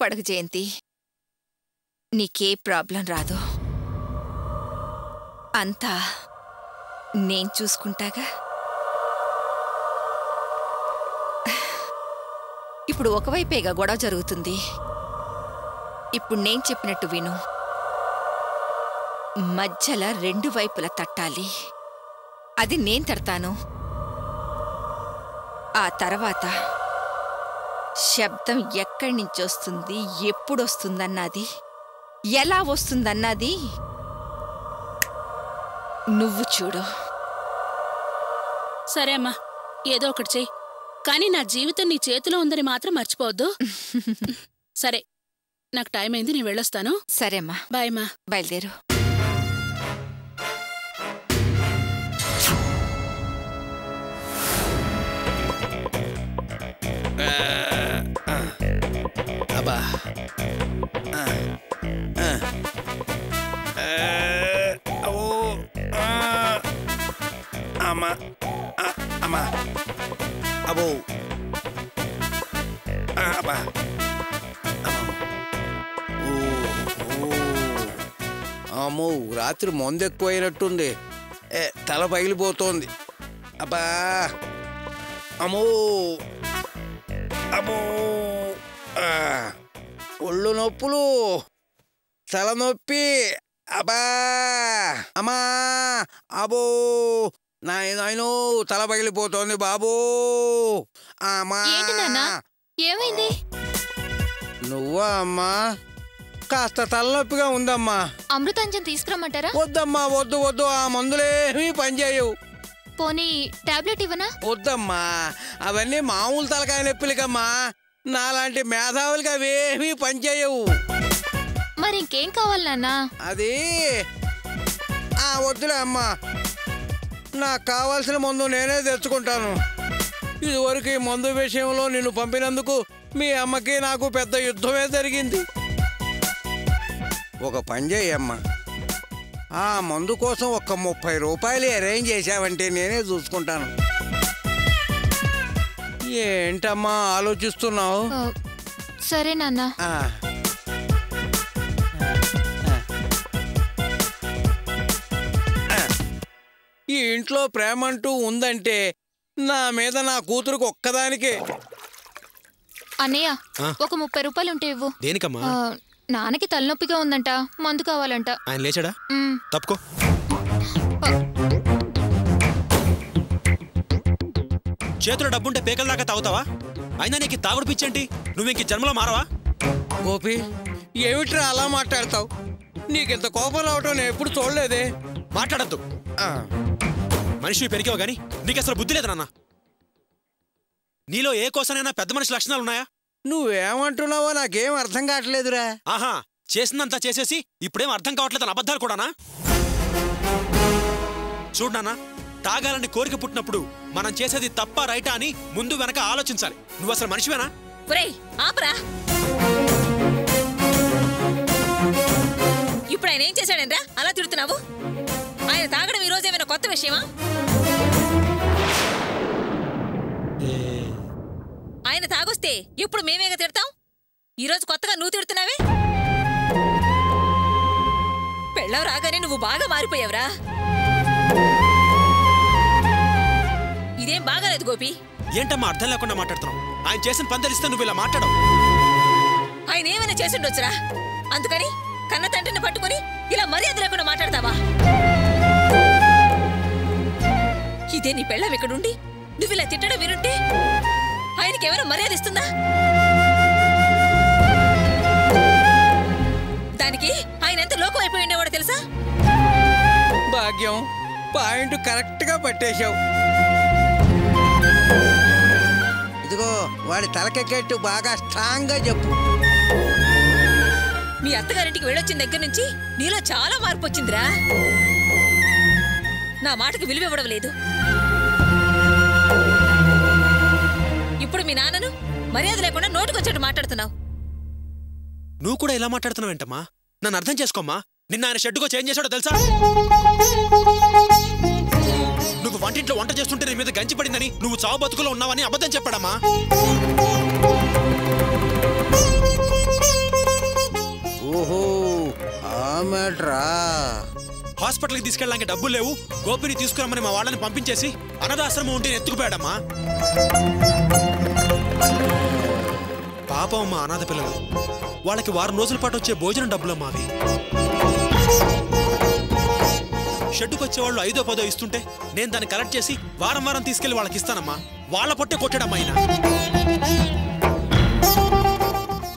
పడకు జయంతి. నీకే ప్రాబ్లం రాదు. అంతా నేను చూసుకుంటాగా? ఇప్పుడు ఒకవైపేగా గొడవ జరుగుతుంది. ఇప్పుడు నేను చెప్పినట్టు విను. మధ్యల రెండు వైపుల తట్టాలి. అది నేను తడతాను. ఆ తర్వాత శబ్దం ఎక్కడి నుంచి వస్తుంది? ఎప్పుడు వస్తుందన్నది? ఎలా వస్తుందన్నది? నువ్వు చూడు. సరే అమ్మా ఏదో ఒకటి చెయ్యి. కానీ నా జీవితం నీ చేతిలో ఉందని మాత్రం మర్చిపోవద్దు. సరే నాకు టైం అయింది నేను వెళ్ళొస్తాను. సరేమ్మా బాయ్ అమ్మా. బయలుదేరు. రాత్రి మందు ఎక్కువైనట్టుంది ఏ, తల పగిలిపోతోంది. అబ్బా. అమ్మో. అమ్మో. ఒళ్ళు నొప్పులు. తలనొప్పి అబ్బా. అమ్మా. అబో నాయన తల పగిలిపోతోంది బాబూ. అమ్మా? ఏమైంది? నువ్వా అమ్మా? కాస్త తలనొప్పిగా ఉందమ్మా. అమృతాంజన్ తీసుకురమ్మంటారా? వద్దమ్మా వద్దు వద్దు ఆ మందులేమీ పనిచేయవు. పోనీ టాబ్లెట్ ఇవ్వనా? వద్దమ్మా అవన్నీ మామూలు తలకాయ నొప్పులకమ్మా. నాలాంటి మేధావులకి అవేమీ పనిచేయవు. మరి ఇంకేం కావాలి నాన్నా? అది ఆ వద్దులే అమ్మా. నాకు కావాల్సిన మందు నేనే తెచ్చుకుంటాను. ఇదివరకు ఈ మందు విషయంలో నిన్ను పంపినందుకు మీ అమ్మకి నాకు పెద్ద యుద్ధమే జరిగింది. ఒక పని చేయమ్మా. ఆ మందు కోసం ఒక ముప్పై రూపాయలు అరేంజ్ చేశావంటే నేనే చూసుకుంటాను. ఏంటమ్మా ఆలోచిస్తున్నావు? సరే నాన్నా. ఆ. ఈ ఇంట్లో ప్రేమ అంటూ ఉందంటే నా మీద నా కూతురుకు ఒక్కదానికే. అన్నయ్య. ఒక ముప్పై రూపాయలు ఉంటే ఇవ్వు. దేనికమ్మా? నాన్నకి తలనొప్పిగా ఉందంట మందు కావాలంట. ఆయన లేచాడా? తప్పుకో. చేతిలో డబ్బుంటే పేకల దాకా తాగుతావా? అయినా నీకు తాగుడు పిచ్చేంటి? నువ్వు ఇంక జన్మలో మారవా? గోపి ఏమిట్రా అలా మాట్లాడతావు? నీకింత కోపం రావటం నేను ఎప్పుడు చూడలేదే. మాట్లాడద్దు. ఆ, మనిషి పెరిగావు గాని నీకు అసలు బుద్ధి లేదు నాన్న. నీలో ఏ కోసమైనా పెద్ద మనిషి లక్షణాలు ఉన్నాయా నువ్వేమంటున్నావో నాకేం అర్థం కావట్లేదురా. ఆహా చేసిందంతా చేసేసి ఇప్పుడేం అర్థం కావట్లేదు అని అబద్ధాలు కూడానా? చూడు నాన్న తాగాలని కోరిక పుట్టినప్పుడు మనం చేసేది తప్ప రైటా అని ముందు వెనక ఆలోచించాలి. నువ్వు అసలు మనిషివేనా? ఒరేయ్ ఆపరా. ఇప్పుడు ఆయన ఏం చేశాడనరా అలా తిడుతున్నావు? ఆయన తాగడం ఈ రోజు ఏమైనా కొత్త విషయమా? ఆయన తాగొస్తే ఇప్పుడు మేమేగా తిడతాం? ఈ రోజు కొత్తగా నువ్వు తిడుతున్నావే? పెళ్ళం రాగానే నువ్వు బాగా మారిపోయావురా. ఇదేం బాగాలేదు గోపి. ఏంటమ్మా అర్థం లేకుండా మాట్లాడుతున్నావు? ఆయన చేసిన పని తెలిస్తే నువ్వు ఇలా మాట్లాడవు. ఆయన ఏమైనా చేసుండొచ్చురా అందుకని కన్న తండ్రిని పట్టుకొని ఇలా మర్యాద లేకుండా మాట్లాడతావా? ఇదే నీ పెళ్ళం ఇక్కడుండి? నువ్వు ఇలా తిట్టడం వినుంటే ఆయనకి ఎవరైనా మర్యాద ఇస్తుందా? దానికి ఆయన ఎంత లోకం అయిపోయి ఉండేవాడో తెలుసా? భాగ్యం పాయింట్ కరెక్ట్గా పట్టేశావు. ఇదిగో వాడి తలకెక్కేట్టు బాగా స్ట్రాంగ్గా చెప్పు. మీ అత్తగారింటికి వెళ్ళొచ్చిన దగ్గర నుంచి నీలో చాలా మార్పు వచ్చిందిరా. నా మాటకి విలువ ఇవ్వడం లేదు. ఇప్పుడు మీ నాన్నను మర్యాద లేకుండా నోటుకొచ్చేట్టు మాట్లాడుతున్నావు. నువ్వు కూడా ఇలా మాట్లాడుతున్నావు ఏంటమ్మా? నన్ను అర్థం చేసుకోమ్మా? నిన్న ఆయన షెడ్డుగా చేంజ్ చేశాడో తెలుసా? నువ్వు వంటింట్లో వంట చేస్తుంటే నీ మీద గంచి పడిందని నువ్వు చావు బతుకులో ఉన్నావని అబద్ధం చెప్పాడమ్మా. మ్యాటరా? హాస్పిటల్కి తీసుకెళ్ళడానికి డబ్బులు లేవు. గోపిని తీసుకురమ్మని మా వాళ్ళని పంపించేసి అనాథాశ్రమం ఉంటే ఎత్తుకుపోయాడమ్మా. పాపం అమ్మా అనాథ పిల్లలు. వాళ్ళకి వారం రోజుల పాటు వచ్చే భోజనం డబ్బులు అవి షెడ్డుకు వచ్చేవాళ్ళు ఐదో పదో ఇస్తుంటే నేను దాన్ని కలెక్ట్ చేసి వారం వారం తీసుకెళ్ళి వాళ్ళకి ఇస్తానమ్మా. వాళ్ళ పొట్టే కొట్టడం ఆయన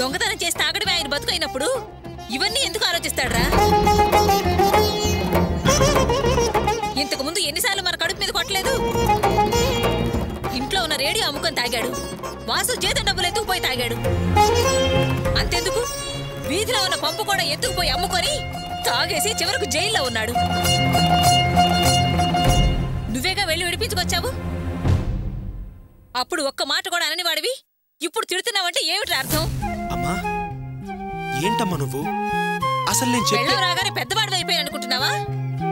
దొంగతనం చేసి తాగడమే ఆయన బతుకైనప్పుడు ఇవన్నీ ఎందుకు ఆలోచిస్తాడ్రా? ఇంతకు ముందు ఎన్నిసార్లు మన కడుపు మీద కొట్టలేదు? ఇంట్లో ఉన్న రేడియో అమ్ముకొని తాగాడు. వాసు జీతం డబ్బులు ఎత్తుకుపోయి తాగాడు. అంతెందుకు? వీధిలో ఉన్న పంపు కూడా ఎత్తుకుపోయి అమ్ముకొని తాగేసి చివరకు జైల్లో ఉన్నాడు. నువ్వేగా వెళ్ళి విడిపించుకొచ్చావు? అప్పుడు ఒక్క మాట కూడా అనని వాడివి? ఇప్పుడు తిడుతున్నావంటే ఏమిటి అర్థం? అమ్మా ఏంటమ్మా నువ్వు? అసలు నేను చెప్పే రాగానే పెద్దవాడు అయిపోయాను అనుకుంటున్నావా?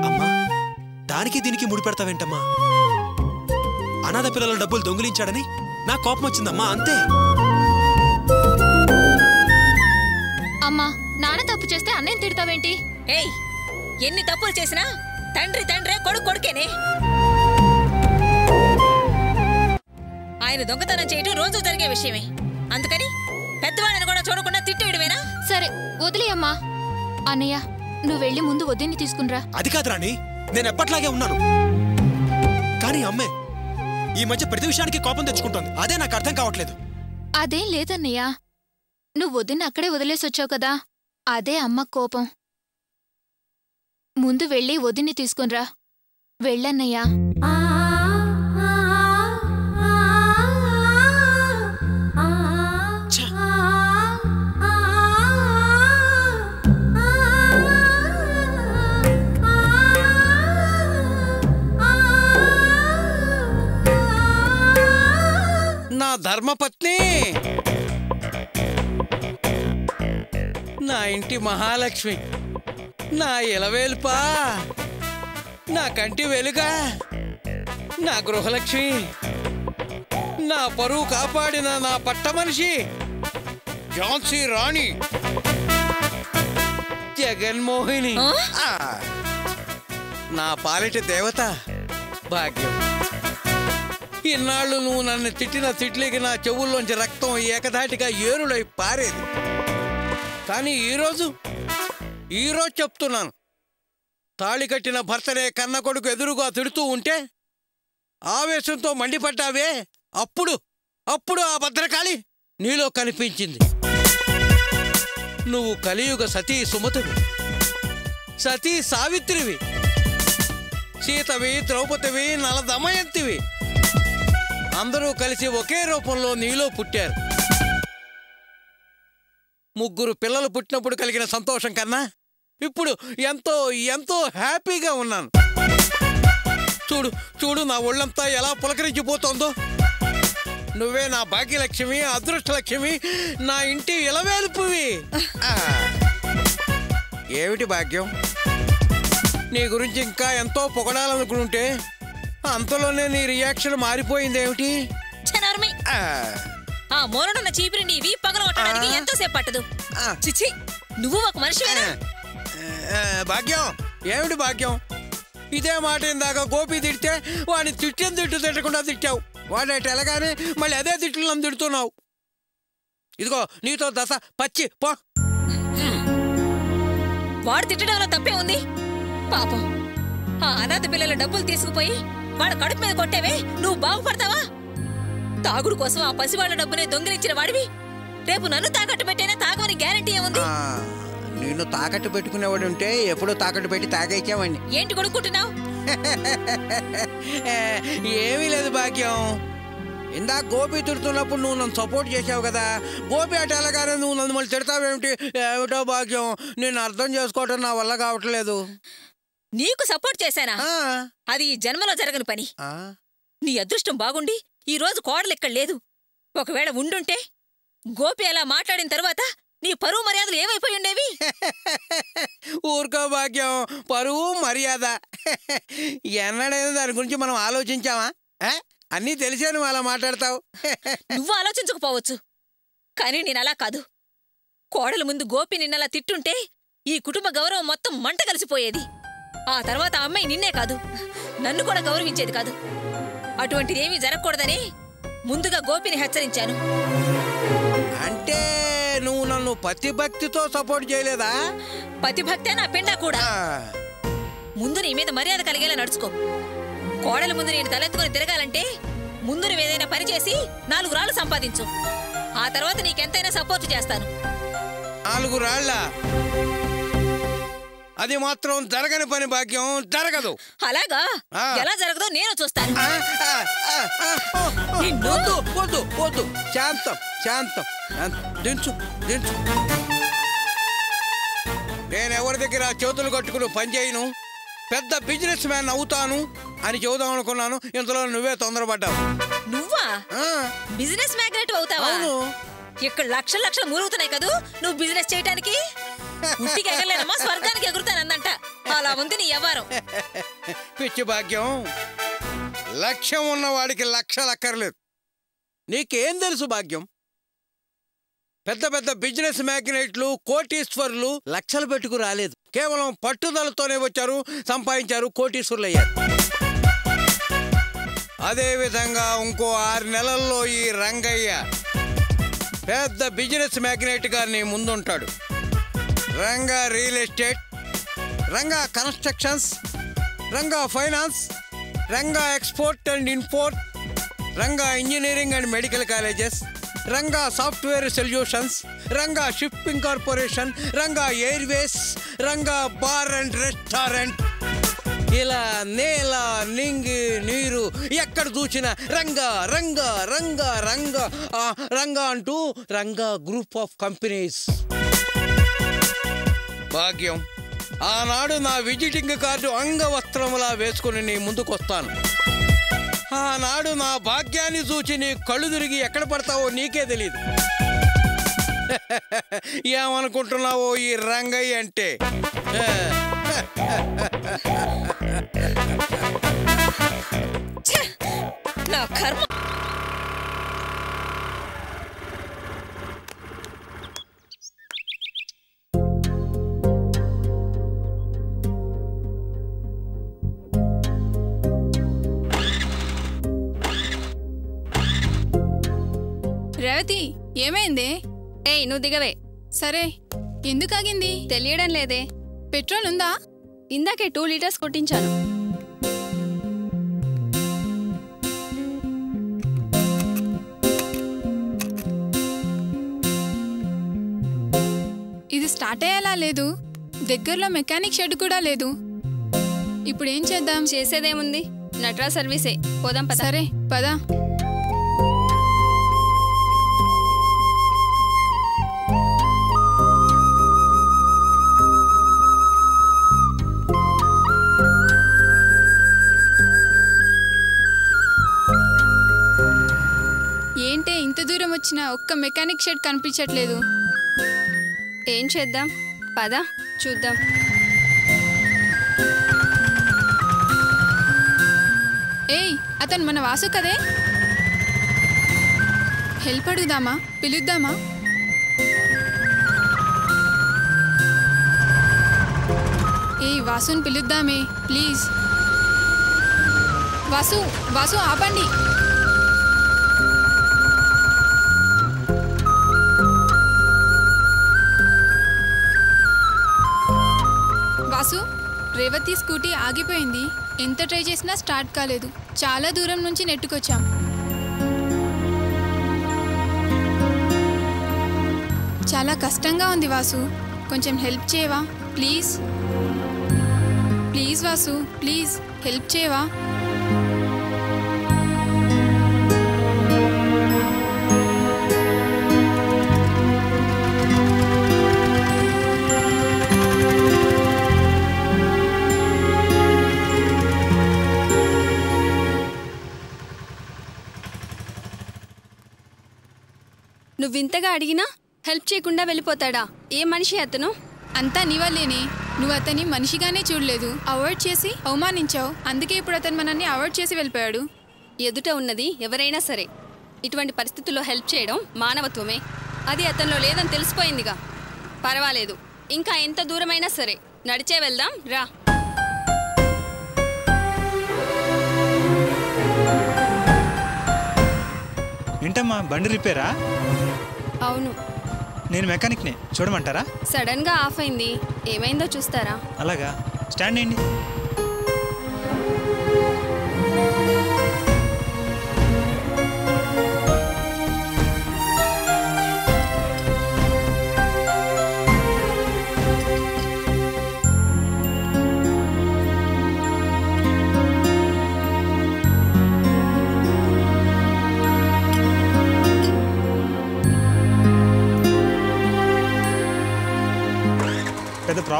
అమ్మా దానికి దీనికి ముడి పెడతావేంటమ్మా అనాథ పిల్లల డబ్బులు దొంగిలించాడని నా కోపం వచ్చిందమ్మా అంతే. అమ్మా నాన్న తప్పు చేస్తే అన్నయ్య తిడతావేంటి? ఏయ్ ఎన్ని తప్పులు చేసినా తండ్రి తండ్రే కొడుకు కొడుకేనే. ఆయన దొంగతనం చేయటం రోజు జరిగే విషయమే. అందుకని పెద్దవాళ్ళని కూడా చూడకుండా తిట్టేయడమేనా? సరే వదిలేయమ్మా. అన్నయ్య నువ్వు వెళ్ళి ముందు వదిన్ని తీసుకునిరా. అది కాదు రాణి నేను ఎప్పట్లాగే ఉన్నాను. కానీ అమ్మే ఈ మధ్య ప్రతి విషయానికి కోపం తెచ్చుకుంటోంది. అదే నాకు అర్థం కావట్లేదు. అదేం లేదన్నయ్య. నువ్వు వదిన అక్కడే వదిలేసొచ్చావు కదా. అదే అమ్మ కోపం. ముందు వెళ్ళి వదిన్ని తీసుకునిరా వెళ్ళన్నయ్యా. నా ధర్మపత్ని. నా ఇంటి మహాలక్ష్మి. నా ఇలవేల్పా నా కంటి వెలుగా. నా గృహలక్ష్మి. నా పరువు కాపాడిన నా పట్ట మనిషి. ఝాన్సీ రాణి. జగన్మోహిని. నా పాలిటి దేవత. భాగ్యం. ఇన్నాళ్ళు నువ్వు నన్ను తిట్టిన తిట్లికి నా చెవుల్లోంచి రక్తం ఏకధాటిగా ఏరులై పారేది. కానీ ఈరోజు ఈరోజు చెప్తున్నాను. తాళి కట్టిన భర్తనే కన్న కొడుకు ఎదురుగా తిడుతూ ఉంటే ఆవేశంతో మండిపడ్డావే అప్పుడు అప్పుడు ఆ భద్రకాళి నీలో కనిపించింది. నువ్వు కలియుగ సతీ సుమతివి. సతీ సావిత్రివి. సీతవి ద్రౌపదివి నలదమయంతివి. అందరూ కలిసి ఒకే రూపంలో నీలో పుట్టారు. ముగ్గురు పిల్లలు పుట్టినప్పుడు కలిగిన సంతోషం కన్నా ఇప్పుడు ఎంతో ఎంతో హ్యాపీగా ఉన్నాను. చూడు చూడు నా ఒళ్ళంతా ఎలా పులకరించిపోతోందో. నువ్వే నా భాగ్యలక్ష్మి అదృష్టలక్ష్మి నా ఇంటి ఇలవేలుపువి ఏమిటి భాగ్యం? నీ గురించి ఇంకా ఎంతో పొగడాలనుకుంటే అంతలోనే నీ రియాక్షన్ మారిపోయిందేమిటి? ఆ, మూలనున్న చీపిరి నీ వీ పగలగొట్టడానికి ఆ. ఎంతోసేపు పట్టదు. చిచి నువ్వు ఒక మనిషివేనా? ఆ, భాగ్యం. ఏమిటి భాగ్యం? ఇదే మాట ఇందాక గోపి తిడితే వాడిని తిట్టిన తిట్టు తిట్టకుండా తిట్టావు. వాడు అటు ఎలాగానే మళ్ళీ అదే తిట్లు తిడుతున్నావు. ఇదిగో నీతో దశ పచ్చి పో. వాడు తిట్టడంలో తప్పే ఉంది. పాపం. ఆ అనాథ పిల్లల డబ్బులు తీసుకుపోయి వాళ్ళ కడుపు మీద కొట్టేవే? నువ్వు బాగుపడతావా? తాగుడు కోసం ఆ పసివాళ్ళ డబ్బునే దొంగిలించిన వాడివి. రేపు నన్ను తాకట్టు పెట్టైనా తాగమని గ్యారంటీ ఏముంది? నిన్ను తాకట్టు పెట్టుకునేవాడు ఉంటే ఎప్పుడో తాకట్టు పెట్టి తాగేచ్చావండి ఏంటి కొడుకుంటున్నావు ఏమీ లేదు భాగ్యం. ఇందాక గోపి తిడుతున్నప్పుడు నువ్వు నన్ను సపోర్ట్ చేసావు కదా. గోపి అటు ఎలాగానే నువ్వు నన్ను మళ్ళీ తిడతావేమిటి? ఏమిటో భాగ్యం. నేను అర్థం చేసుకోవటం నా వల్ల కావట్లేదు. నీకు సపోర్ట్ చేశానా? అది ఈ జన్మలో జరగని పని. ఆ, నీ అదృష్టం బాగుండి ఈ రోజు కోడలు ఇక్కడ లేదు. ఒకవేళ ఉండుంటే గోపి అలా మాట్లాడిన తర్వాత నీ పరువు మర్యాదలు ఏమైపోయి ఉండేవి? ఊరుకో భాగ్యం పరువు మర్యాద. ఎన్నడైనా దాని గురించి మనం ఆలోచించామా? అన్నీ తెలిసే నువ్వు అలా మాట్లాడతావు. నువ్వు ఆలోచించకపోవచ్చు. కానీ నేను అలా కాదు. కోడల ముందు గోపి నిన్నలా తిట్టుంటే ఈ కుటుంబ గౌరవం మొత్తం మంట కలిసిపోయేది. ఆ తర్వాత ఆ అమ్మాయి నిన్నే కాదు. నన్ను కూడా గౌరవించేది కాదు. అటువంటిది ఏమీ జరగకూడదని ముందుగా గోపిని హెచ్చరించాను. అంటే నువ్వు నన్ను పతిభక్తితో సపోర్ట్ చేయలేదా? పతిభక్తే నా పిండా కూడా. ముందు నీ మీద మర్యాద కలిగేలా నడుచుకో. కోడల ముందు నేను తలెత్తుకుని తిరగాలంటే ముందు నువ్వు ఏదైనా పని చేసి నాలుగు రాళ్ళు సంపాదించు. ఆ తర్వాత నీకెంతైనా సపోర్ట్ చేస్తాను. నాలుగు రాళ్ళ? అది మాత్రం జరగని పని భాగ్యం జరగదు. అలాగా. ఎలా జరగదో నేను చూస్తాను. వద్దు వద్దు వద్దు. శాంతం శాంతం. దించు దించు. నేను ఎవరి దగ్గర చేతులు కట్టుకుని పని చేయను? పెద్ద బిజినెస్ మ్యాన్ అవుతాను అని చెబుదాం అనుకున్నాను. ఇంతలో నువ్వే తొందరపడ్డావు. నువ్వా? బిజినెస్ మ్యాగ్నెట్ అవుతావా? ఇక్కడ లక్షల లక్షలు మూలుగుతున్నాయి కదూ? నువ్వు బిజినెస్ చేయడానికి ఉట్టికి ఎగరలేనమ్మా స్వర్గానికి ఎగురుతానందంట. అలా ఉంది నీ వ్యవహారం. పిచ్చి భాగ్యం. లక్ష్యం ఉన్నవాడికి లక్షలు అక్కర్లేదు. నీకేం తెలుసు భాగ్యం? పెద్ద పెద్ద బిజినెస్ మ్యాగ్నెట్లు కోటీశ్వర్లు లక్షలు పెట్టుకు రాలేదు. కేవలం పట్టుదలతోనే వచ్చారు సంపాదించారు కోటీశ్వర్లు అయ్యారు అదేవిధంగా ఇంకో ఆరు నెలల్లో ఈ రంగయ్య పెద్ద బిజినెస్ మ్యాగ్నెట్ గారిని ముందుంటాడు. Ranga real estate Ranga constructions Ranga finance Ranga export and import Ranga engineering and medical colleges Ranga software solutions Ranga shipping corporation Ranga airways Ranga bar and restaurant. ఇలా నేల నింగి నీరు ఎక్కడ చూసినా రంగా రంగా రంగా రంగా రంగా అంటూ రంగా గ్రూప్ ఆఫ్ కంపెనీస్. భాగ్యం. ఆనాడు నా విజిటింగ్ కార్డు అంగవస్త్రములా వేసుకుని నీ ముందుకొస్తాను. ఆనాడు నా భాగ్యాన్ని చూచి నీ కళ్ళు తిరిగి ఎక్కడ పడతావో నీకే తెలియదు ఏమనుకుంటున్నావో ఈ రంగయ్య అంటే? నువ్వు దిగవే. సరే ఎందుకు ఆగింది తెలియడం లేదే. పెట్రోల్ ఉందా? ఇందాకే టూ లీటర్స్ కొట్టించాను. ఇది స్టార్ట్ అయ్యేలా లేదు. దగ్గరలో మెకానిక్ షెడ్ కూడా లేదు. ఇప్పుడు ఏం చేద్దాం? చేసేదేముంది? నట్రా సర్వీసే. పోదాం పద. సరే పదా. వచ్చినా ఒక్క మెకానిక్ షెడ్ కనిపించట్లేదు. ఏం చేద్దాం? పదా చూద్దాం. ఏయ్ అతను మన వాసు కదే? హెల్ప్ అడుగుదామా? పిలుద్దామా? ఏయ్ వాసుని పిలుద్దామే ప్లీజ్. వాసు వాసు ఆపండి. రేవతి స్కూటీ ఆగిపోయింది. ఎంత ట్రై చేసినా స్టార్ట్ కాలేదు. చాలా దూరం నుంచి నెట్టుకొచ్చాం. చాలా కష్టంగా ఉంది వాసు. కొంచెం హెల్ప్ చేయవా? Please. Please Vasu please. Help చేయవా? ఇంతగా అడిగినా హెల్ప్ చేయకుండా వెళ్ళిపోతాడా? ఏ మనిషి అతను? అంతా నీవల్లేనే. నువ్వు అతన్ని మనిషిగానే చూడలేదు. అవాయిడ్ చేసి అవమానించావు. అందుకే ఇప్పుడు అతను మనల్ని అవాయిడ్ చేసి వెళ్ళిపోయాడు. ఎదుట ఉన్నది ఎవరైనా సరే. ఇటువంటి పరిస్థితుల్లో హెల్ప్ చేయడం మానవత్వమే. అది అతనిలో లేదని తెలిసిపోయిందిగా. పర్వాలేదు. ఇంకా ఎంత దూరమైనా సరే. నడిచే వెళ్దాం. రా. ఏంటమ్మా బండి రిపేరా? అవును. నేను మెకానిక్నే. చూడమంటారా? సడన్గా ఆఫ్ అయింది. ఏమైందో చూస్తారా? అలాగా. స్టాండ్ అయ్యండి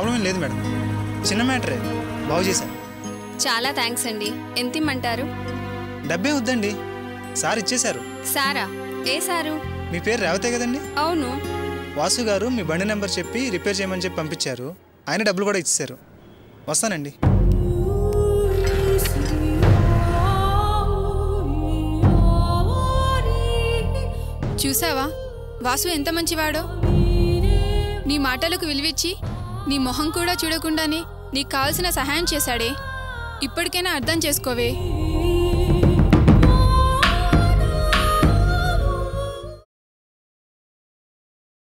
ప్రాబ్లం ఏం లేదు మేడం. చిన్న మ్యాటరే. బాగు చేశాను చాలా థ్యాంక్స్ అండి. ఎంత ఇమ్మంటారు? డబ్బే వద్దండి. సార్ ఇచ్చేశారు. సారా? ఏ సారు? మీ పేరు రేవతే కదండి? అవును. వాసు గారు మీ బండి నెంబర్ చెప్పి రిపేర్ చేయమని చెప్పి పంపించారు. ఆయన డబ్బులు కూడా ఇచ్చేశారు. వస్తానండి. చూసావా? వాసు ఎంత మంచివాడో? నీ మాటలకు విలువిచ్చి నీ మొహం కూడా చూడకుండానే నీకు కావాల్సిన సహాయం చేశాడే. ఇప్పటికైనా అర్థం చేసుకోవే.